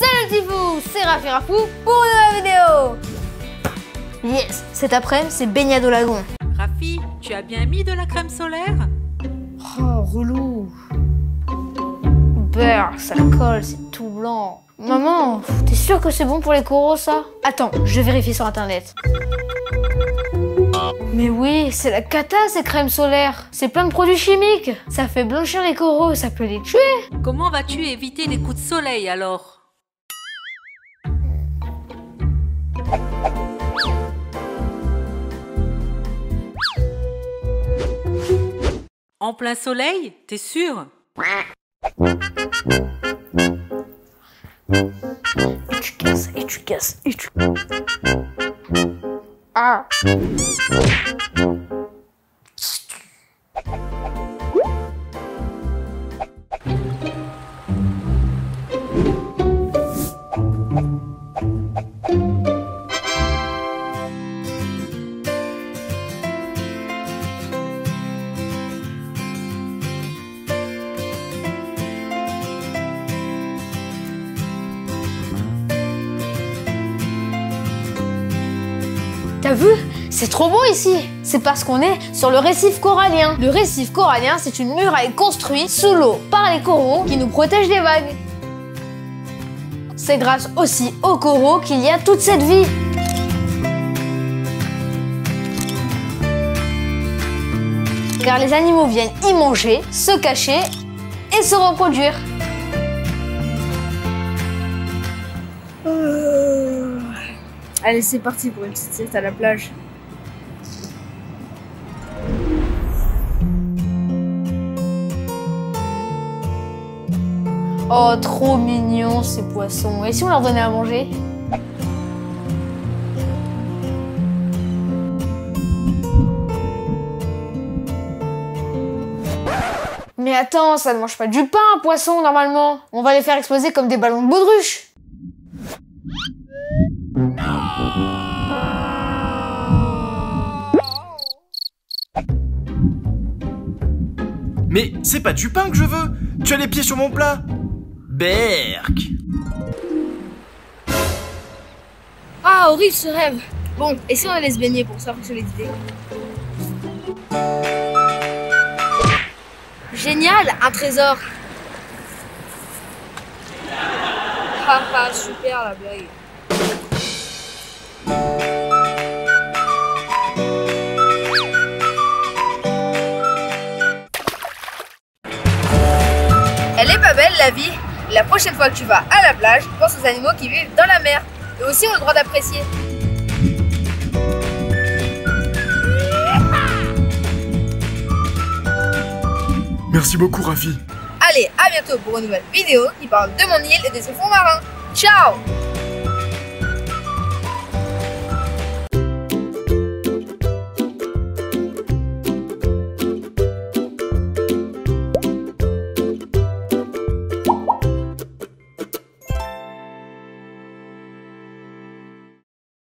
Salut petit fou, c'est Rafi Rafou pour une nouvelle vidéo Yes, cet après-midi c'est baignade au lagon. Rafi, tu as bien mis de la crème solaire? Oh, relou Beurre, ça colle, c'est tout blanc. Maman, t'es sûre que c'est bon pour les coraux ça? Attends, je vais vérifier sur internet. Mais oui, c'est la cata ces crèmes solaires. C'est plein de produits chimiques. Ça fait blanchir les coraux, ça peut les tuer. Comment vas-tu éviter les coups de soleil alors? En plein soleil, t'es sûr? Et tu casses, et tu casses, et tu... Ah T'as vu? C'est trop beau ici C'est parce qu'on est sur le récif corallien. Le récif corallien, c'est une muraille construite sous l'eau par les coraux qui nous protègent des vagues. C'est grâce aussi aux coraux qu'il y a toute cette vie. Car les animaux viennent y manger, se cacher et se reproduire. Allez, c'est parti pour une petite à la plage. Oh, trop mignon ces poissons. Et si on leur donnait à manger? Mais attends, ça ne mange pas du pain, un poisson, normalement. On va les faire exploser comme des ballons de baudruche. Mais c'est pas du pain que je veux. Tu as les pieds sur mon plat. Berk. Ah, horrible ce rêve. Bon, et si on allait se baigner pour savoir sur les idées Génial, un trésor. Haha, super la blague la vie La prochaine fois que tu vas à la plage, pense aux animaux qui vivent dans la mer. Et aussi ont le droit d'apprécier. Merci beaucoup Rafi Allez, à bientôt pour une nouvelle vidéo qui parle de mon île et de ses fonds marins. Ciao